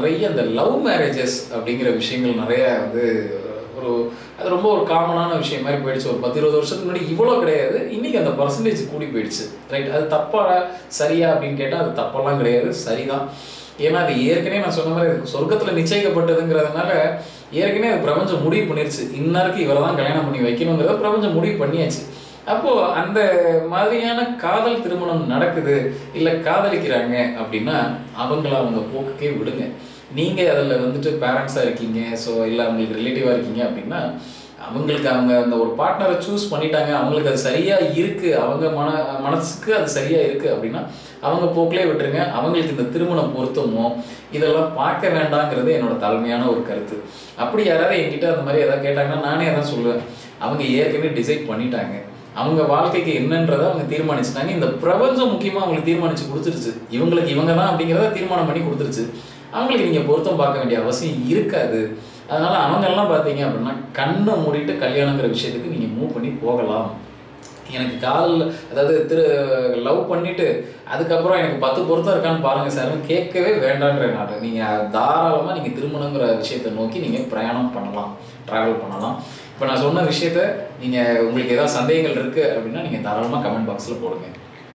நிறைய அந்த love marriages அப்படிங்கிற விஷயங்கள் நிறைய வந்து ஒரு அது ரொம்ப ஒரு காமனான விஷயம் மாதிரி போயிடுச்சு. ஒரு பத்து இருபது வருஷத்துக்கு முன்னாடி இவ்வளோ கிடையாது. இன்னைக்கு அந்த பர்சன்டேஜ் கூடி போயிடுச்சு. ரைட் அது தப்பா சரியா அப்படின்னு கேட்டால் அது தப்பெல்லாம் கிடையாது. சரிதான். ஏன்னா அது ஏற்கனவே நான் சொன்ன மாதிரி அது சொர்க்கத்தில் நிச்சயிக்கப்பட்டதுங்கிறதுனால ஏற்கனவே அது பிரபஞ்சம் முடிவு பண்ணிருச்சு. இன்னாருக்கு இவரை தான் கல்யாணம் பண்ணி வைக்கணுங்கிறத பிரபஞ்சம் முடிவு பண்ணியாச்சு. அப்போது அந்த மாதிரியான காதல் திருமணம் நடக்குது. இல்லை காதலிக்கிறாங்க அப்படின்னா அவங்கள அவங்க போக்குக்கே விடுங்க. நீங்கள் அதில் வந்துட்டு பேரண்ட்ஸாக இருக்கீங்க ஸோ இல்லை அவங்களுக்கு ரிலேட்டிவாக இருக்கீங்க அப்படின்னா அவங்களுக்கு அவங்க அந்த ஒரு பார்ட்னரை சூஸ் பண்ணிட்டாங்க அவங்களுக்கு அது சரியாக இருக்குது அவங்க மன மனசுக்கு அது சரியாக இருக்குது அப்படின்னா அவங்க போக்கிலே விட்டுருங்க. அவங்களுக்கு இந்த திருமணம் பொருத்தமோ இதெல்லாம் பார்க்க வேண்டாங்கிறது என்னோட தலைமையான ஒரு கருத்து. அப்படி யாராவது என்கிட்ட அந்த மாதிரி எதாவது கேட்டாங்கன்னா நானே அதான் சொல்லுவேன். அவங்க ஏற்கனவே டிசைட் பண்ணிட்டாங்க. அவங்க வாழ்க்கைக்கு என்னன்றதை அவங்க தீர்மானிச்சுட்டாங்க. இந்த பிரபஞ்சம் முக்கியமாக அவங்களுக்கு தீர்மானிச்சு கொடுத்துருச்சு. இவங்களுக்கு இவங்க தான் அப்படிங்கிறத தீர்மானம் பண்ணி கொடுத்துருச்சு. அவங்களுக்கு நீங்கள் பொருத்தம் பார்க்க வேண்டிய அவசியம் இருக்காது. அதனால் அவங்கெல்லாம் பார்த்தீங்க அப்படின்னா கண்ணை மூடிட்டு கல்யாணங்கிற விஷயத்துக்கு நீங்கள் மூவ் பண்ணி போகலாம். எனக்கு கால் அதாவது திரு லவ் பண்ணிவிட்டு அதுக்கப்புறம் எனக்கு பத்து பொருத்தம் இருக்கான்னு பாருங்கள் சார்னு கேட்கவே வேண்டான்ற நாட்டை நீங்கள் தாராளமாக நீங்கள் திருமணங்கிற விஷயத்தை நோக்கி நீங்கள் பிரயாணம் பண்ணலாம் ட்ராவல் பண்ணலாம். இப்போ நான் சொன்ன விஷயத்த நீங்கள் உங்களுக்கு ஏதாவது சந்தேகங்கள் இருக்குது அப்படின்னா நீங்கள் தாராளமாக கமெண்ட் பாக்ஸில் போடுங்க.